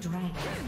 dragon.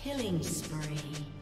Killing spree.